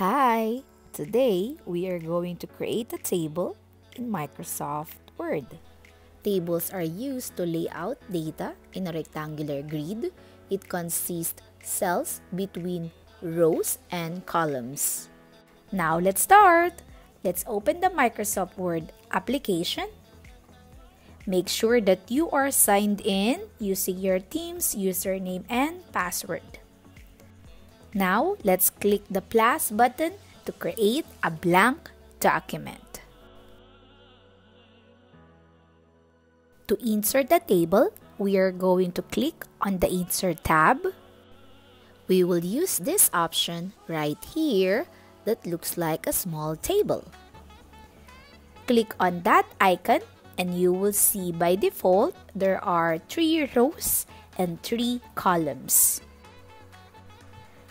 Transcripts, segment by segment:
Hi! Today, we are going to create a table in Microsoft Word. Tables are used to lay out data in a rectangular grid. It consists cells between rows and columns. Now, let's start! Let's open the Microsoft Word application. Make sure that you are signed in using your team's username and password. Now, let's click the plus button to create a blank document. To insert the table, we are going to click on the Insert tab. We will use this option right here that looks like a small table. Click on that icon and you will see by default there are three rows and three columns.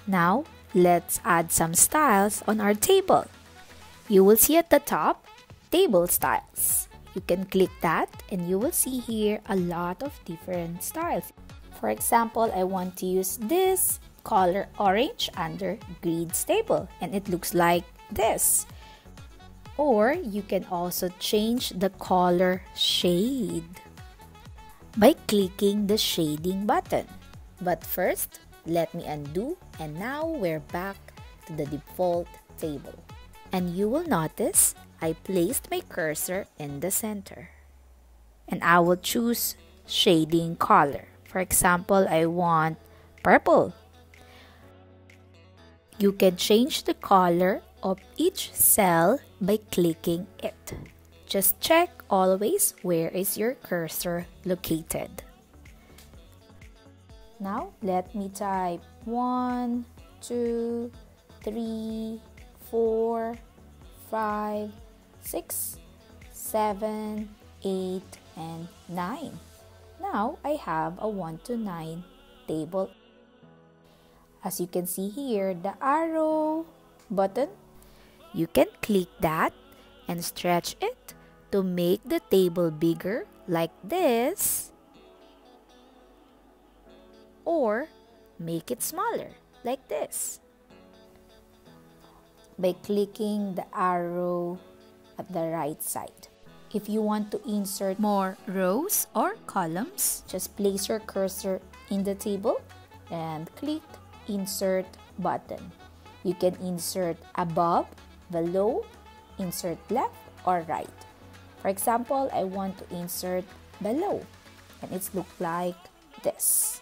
Now, let's add some styles on our table. You will see at the top, Table Styles. You can click that and you will see here a lot of different styles. For example, I want to use this color orange under grids table and it looks like this. Or you can also change the color shade by clicking the shading button. But first, let me undo and now we're back to the default table. And you will notice I placed my cursor in the center. And I will choose shading color. For example, I want purple. You can change the color of each cell by clicking it. Just check always where is your cursor located. Now, let me type 1, 2, 3, 4, 5, 6, 7, 8, and 9. Now, I have a 1 to 9 table. As you can see here, the arrow button, you can click that and stretch it to make the table bigger like this or make it smaller like this by clicking the arrow at the right side. If you want to insert more rows or columns, just place your cursor in the table and click insert button. You can insert above, below, insert left or right. For example, I want to insert below and it's look like this.